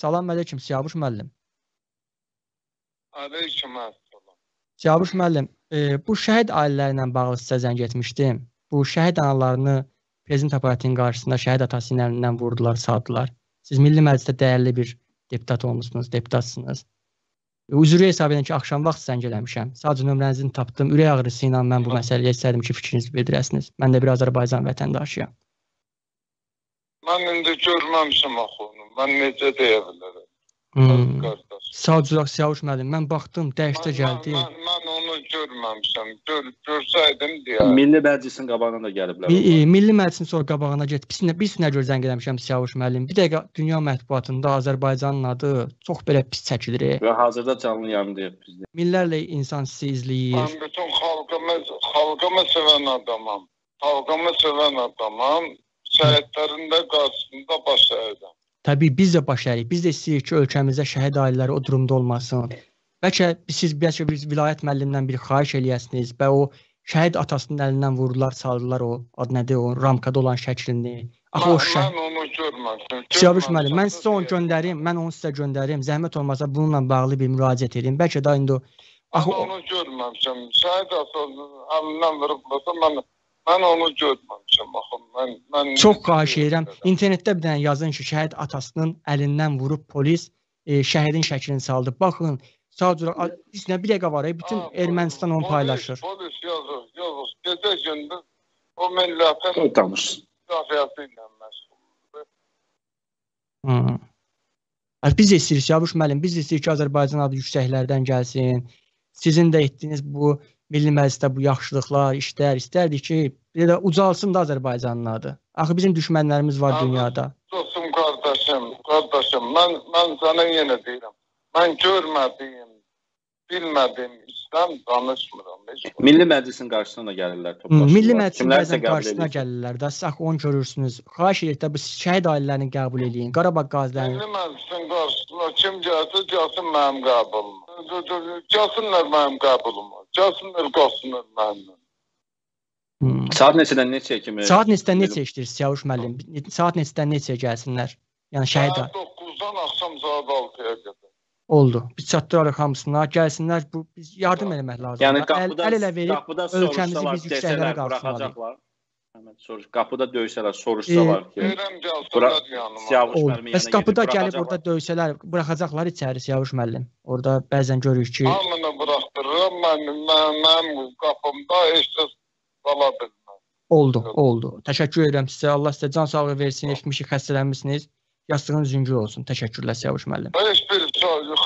Salam əleyküm Siyavuş müəllim. Aleyküm əssalam. Siyavuş müəllim, e, bu şəhid ailələri ilə bağlı sizə zəng etmişdim. Bu şəhid analarını prezident aparatının qarşısında şəhid atası ilə vurdular, saldılar. Siz Milli Məclisdə dəyərli bir deputat olmusunuz, deputatsınız. E, Üzrü hesab edən ki, axşam vaxt zəng eləmişəm. Sadəcə nömrənizi tapdım. Ürək ağrısı ilə mən bu məsələyə istədim ki, fikrinizi bildirəsiniz. Mən də bir Azərbaycan vətəndaşıyam. Mən indi görməmişəm axı onu. Mən necə deyə bilərəm? Hmm. Siyavuş müəllim, mən baxdım, dəhşətə Mən, gəldi. mən, mən onu görməmişəm. Gör, görsəydim deyərdim. Milli Məclisin qabağına da gəliblər. Mi, onlar. e, Milli Məclisin sonra qabağına get. Biz nə biz nə görə zəng eləmişəm Siyavuş müəllim. Bir dəqiqə dünya mətbuatında Azərbaycanın adı çox belə pis çəkilir. e. Və hazırda canlı yayımdayıq biz də. Minlərlə insan sizi izləyir. Mən bütün xalqımı, xalqımı sevən adamam. Xalqımı sevən adamam. Şəhidlərin də qarşısında baş əyirəm. Təbii biz də baş əyirik. Biz də istəyirik ki, ölkəmizdə şəhid ailələri o durumda olmasın. Bəlkə siz bəlkə bir vilayət müəllimindən bir xahiş eləyəsiniz və o şəhid atasının əlindən vurdular, saldılar o ad nədir o ramkada olan şəklini. Axı o şəhid mən onu görməmişəm. Siyavuş müəllim, mən sizə onu göndərim, mən onu sizə göndərim. Zəhmət olmasa bununla bağlı bir müraciət edin. Bəlkə də indi axı onu görməmişəm. Şəhid asasını əlindən vurublarsa mən mən onu görməmişəm axı. Mən mən Çox xahiş edirəm. İnternetdə bir dənə yazın ki, şəhid atasının əlindən vurub polis e, şəhidin şəklini saldı. Baxın, sadəcə üstünə bir dəqiqə var, e, bütün Ha, Ermənistan onu polis- paylaşır. Polis yazır, yazır. Gecə gündüz o millətin Qoy danışsın. müdafiəsi ilə məşğuldur. Hı. Biz istəyirik Yavuş müəllim, biz istəyirik ki, Azərbaycan adı yüksəklərdən gəlsin. Sizin də etdiyiniz bu Milli Məclisdə bu yaxşılıqlar, işlər istərdik ki, bir də ucalsın da Azərbaycanın adı. Axı bizim düşmənlərimiz var dünyada. Dostum, qardaşım, qardaşım, mən mən sənə yenə deyirəm. Mən görmədiyim, bilmədiyim işdən danışmıram. Milli Məclisin qarşısına da gəlirlər toplaşırlar. Milli Məclisin bəzən qarşısına gəlirlər də. Siz axı onu görürsünüz. Xahiş edirəm də bu şəhid ailələrini qəbul eləyin. Qarabağ qazilərini. Milli Məclisin qarşısına kim gəlsə, gəlsin mənim qəbulum. Gəlsinlər mənim qəbuluma. Gəlsinlər qalsınlar məndən. Hı. Saat neçədən neçəyə kimi? Saat neçədən neçəyə işləyir Siyavuş müəllim? Saat neçədən neçəyə gəlsinlər? Yəni şəhid Saat 9-dan axşam saat 6-ya qədər. oldu. Biz çatdırarıq hamısına. Gəlsinlər bu biz yardım eləmək lazımdır. Yəni əl, qapıda əl elə verib qapıda ölkəmizi biz yüksəklərə qalxırmalıyıq. Həmən soruş qapıda döysələr, soruşsalar ki, Deyirəm Bura-. Siyavuş Oldu. müəllimin Bəs qapıda gəlib orada döysələr, buraxacaqlar içəri Siyavuş müəllim. Orada bəzən görürük ki, Hamını buraxdırıram. Mən, mən mənim qapımda heç kəs qala bilməz. oldu, oldu. Təşəkkür edirəm sizə. Allah sizə can sağlığı versin. Eşitmişik xəstələnmisiniz. Yastığınız yüngül olsun. Təşəkkürlər Siyavuş müəllim. Heç bir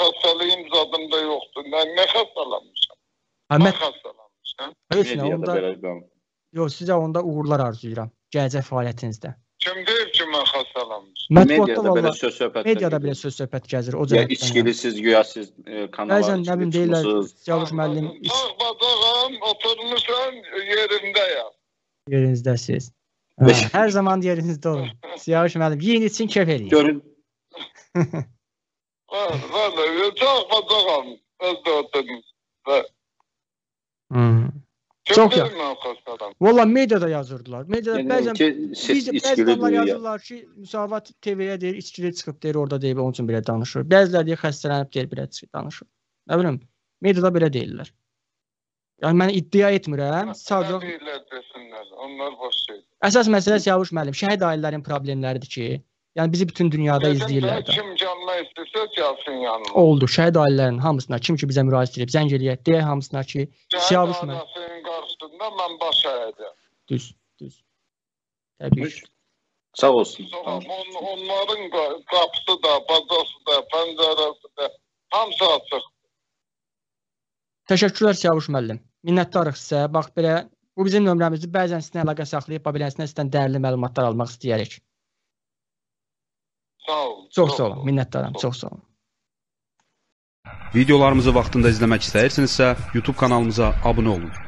xəstəliyim zadımda yoxdur. Mən nə xəstələnmişəm? Hə, Mən xəstələnmişəm. heç nə onda. Yox, sizə onda uğurlar arzulayıram. Gələcək fəaliyyətinizdə. Kim deyir ki, mən xəstələnmişəm? Mətbuatda Mediada belə söz söhbət. mediada belə söz söhbət gəzir. O ya cəhətdən. yəni. içkilisiz, güya siz e, kanala Bəzən nə bilim deyirlər. Siyavuş müəllim bacağım, oturmuşam yerindəyəm. yerinizdəsiz. Hə, hər zaman yerinizdə olun. Siyavuş müəllim, yeyin için kef eləyin. Görün Valla, sağ bacağım. Özdə oturmuş. Hmm. Çox deyir yaxşı. Valla mediada yazırdılar. Mediada yəni bəzən biz içkili adamlar yazırlar ki, Müsavat TV-yə deyir, içkili çıxıb deyir, orada deyir, onun üçün belə danışır. Bəziləri deyir, xəstələnib deyir, belə çıxıb danışır. Nə bilim, mediada belə deyirlər. Yəni mən iddia etmirəm, sadəcə deyirlər desinlər, onlar boş şey. əsas məsələ Siyavuş müəllim, şəhid ailələrin problemləridir ki, yəni bizi bütün dünyada Dedim izləyirlər də. Kim gəlmək istəsə gəlsin yanıma. Oldu. Şəhid ailələrin hamısına kim ki bizə müraciət edib, zəng eləyək, deyək hamısına ki, Siyavuş müəllim. Qarşısında mən baş əyəcəm. düz, düz. Təbii ki. Sağ olsun. Sonra on, onların qa- qapısı da, bacası da, pəncərəsi də hamısı açıq. Təşəkkürlər Siyavuş müəllim. Minnətdarıq sizə. Bax belə bu bizim nömrəmizdir. Bəzən sizinlə əlaqə saxlayıb babilənsinə sizdən dəyərli məlumatlar almaq istəyirik. Sağ olun. Çox sağ olun. Minnətdaram. Çox sağ olun. Videolarımızı vaxtında izləmək istəyirsinizsə, YouTube kanalımıza abunə olun.